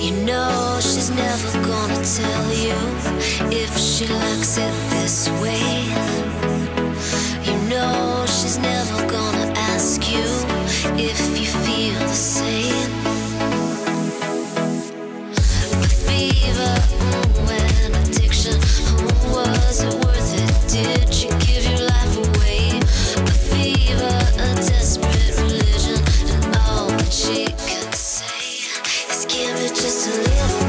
You know she's never gonna tell you if she likes it this way. You know she's never gonna ask you if you feel the same. A fever mm, addiction, was it worth it? Did she give your life away? A fever, a desperate. just to live.